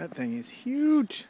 That thing is huge.